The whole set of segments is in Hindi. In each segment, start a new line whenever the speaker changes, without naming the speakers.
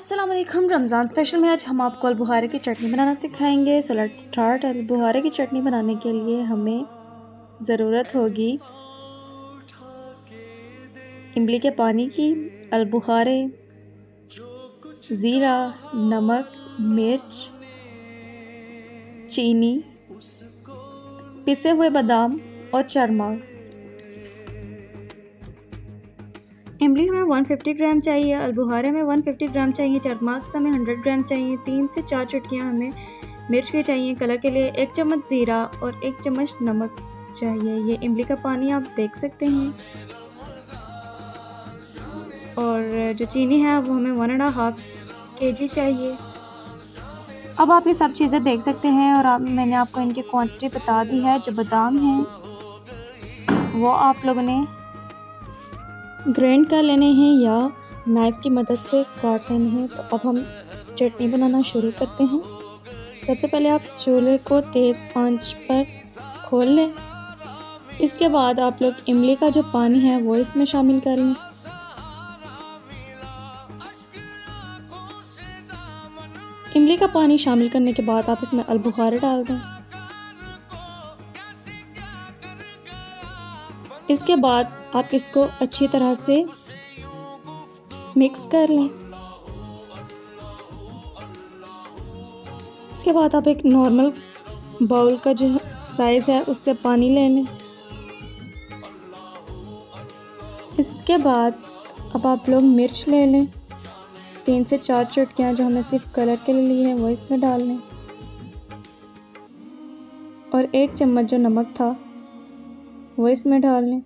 वालेकुम रमज़ान स्पेशल में आज हम आपको अलबुहारे की चटनी बनाना सिखाएँगे। सो लेट्स स्टार्ट अलबुहारे की चटनी बनाने के लिए हमें ज़रूरत होगी इमली के पानी की अलबुहारे ज़ीरा, नमक, मिर्च, चीनी, पिसे हुए बादाम और चरमास इमली हमें 150 ग्राम चाहिए, अलबुहारे हमें 150 ग्राम चाहिए चरमाक्स हमें 100 ग्राम चाहिए, तीन से चार चुटकियाँ हमें मिर्च की चाहिए, कलर के लिए एक चम्मच ज़ीरा और एक चम्मच नमक चाहिए। ये इमली का पानी आप देख सकते हैं। और जो चीनी है, वो हमें वन एंड हाफ़ के जी चाहिए। अब आप ये सब चीज़ें देख सकते हैं और आप, मैंने आपको इनकी क्वांटिटी बता दी है, जो बादाम हैं, वो आप लोगों ने ग्राइंड कर लेने हैं या नाइफ़ की मदद से काट लेने हैं तो अब हम चटनी बनाना शुरू करते हैं। सबसे पहले आप चूल्हे को तेज़ आँच पर खोल लें। इसके बाद आप लोग इमली का जो पानी है, वो इसमें शामिल कर इमली का पानी शामिल करने के बाद आप इसमें अलबुखारा डाल दें। इसके बाद आप इसको अच्छी तरह से मिक्स कर लें। इसके बाद आप एक नॉर्मल बाउल का जो साइज़ है, उससे पानी ले लें। इसके बाद अब आप लोग मिर्च ले लें। तीन से चार चुटकियाँ जो हमने सिर्फ़ कलर के लिए ली है, वो इसमें डाल लें। और एक चम्मच जो नमक था वो इसमें डाल लें।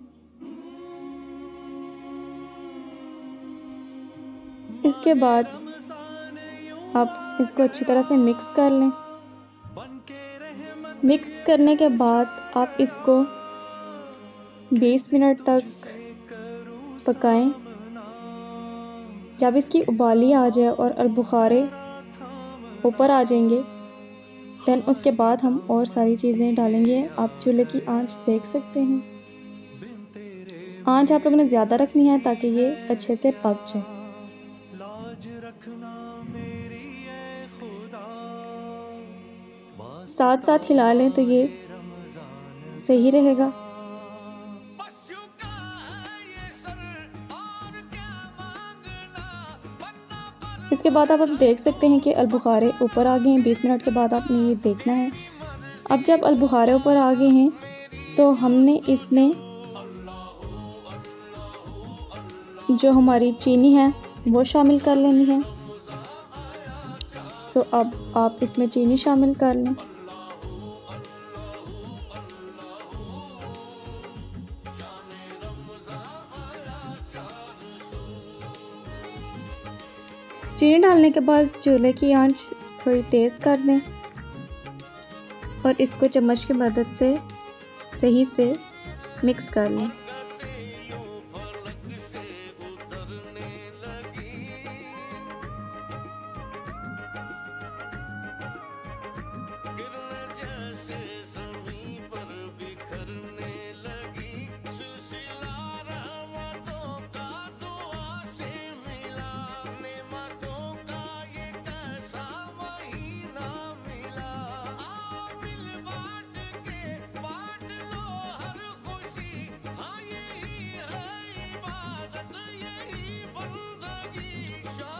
इसके बाद आप इसको अच्छी तरह से मिक्स कर लें। मिक्स करने के बाद आप इसको 20 मिनट तक पकाएँ। जब इसकी उबाली आ जाए और अलबुखारे ऊपर आ जाएँगे देन उसके बाद हम और सारी चीज़ें डालेंगे। आप चूल्हे की आँच देख सकते हैं। आँच आप लोगों ने ज़्यादा रखनी है ताकि ये अच्छे से पक जाए। साथ साथ हिला लें तो ये सही रहेगा। इसके बाद आप हम देख सकते हैं कि अलबुखारे ऊपर आ गए हैं। बीस मिनट के बाद आपने ये देखना है। अब जब अलबुखारे ऊपर आ गए हैं तो हमने इसमें जो हमारी चीनी है, वो शामिल कर लेनी है। सो अब आप इसमें चीनी शामिल कर लें। चीनी डालने के बाद चूल्हे की आँच थोड़ी तेज़ कर दें और इसको चम्मच की मदद से सही से मिक्स कर लें।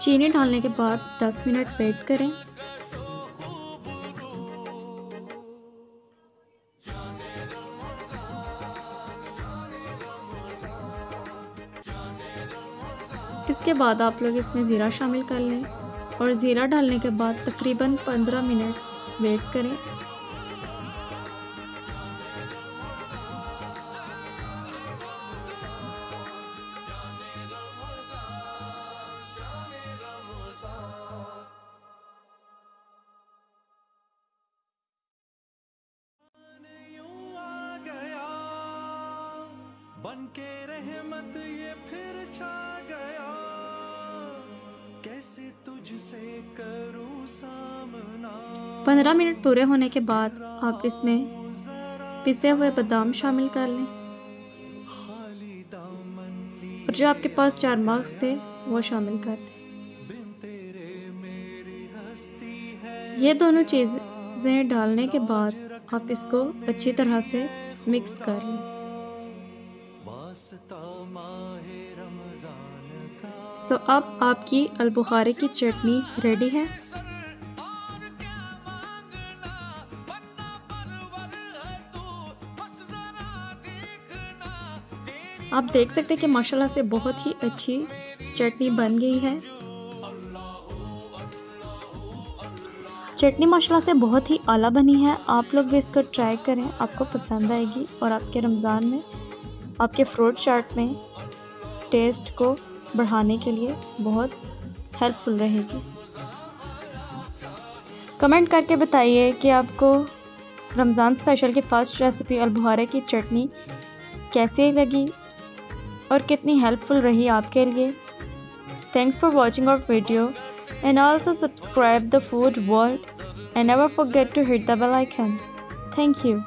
चीनी डालने के बाद 10 मिनट वेट करें। इसके बाद आप लोग इसमें ज़ीरा शामिल कर लें और ज़ीरा डालने के बाद तकरीबन 15 मिनट वेट करें।
के रहमत ये फिर छा गया। कैसे तुझसे करूँ सामना?
पंद्रह मिनट पूरे होने के बाद आप इसमें पिसे हुए बादाम शामिल कर लें। और जो आपके पास चार मार्क्स थे वो शामिल कर दें। ये दोनों चीज़ें डालने के बाद आप इसको अच्छी तरह से मिक्स कर लें। सो अब आपकी अलबुखारे की चटनी रेडी है? आप देख सकते हैं कि माशाल्लाह से बहुत ही अच्छी चटनी बन गई है। चटनी माशाल्लाह से बहुत ही आला बनी है। आप लोग भी इसको ट्राई करें, आपको पसंद आएगी। और आपके रमज़ान में, आपके फ्रूट चाट में टेस्ट को बढ़ाने के लिए बहुत हेल्पफुल रहेगी कमेंट करके बताइए कि आपको रमज़ान स्पेशल की फ़र्स्ट रेसिपी अलबुहारे की चटनी कैसे लगी और कितनी हेल्पफुल रही आपके लिए thanks for watching our video and also subscribe the food world and never forget to hit the bell icon. Thank you.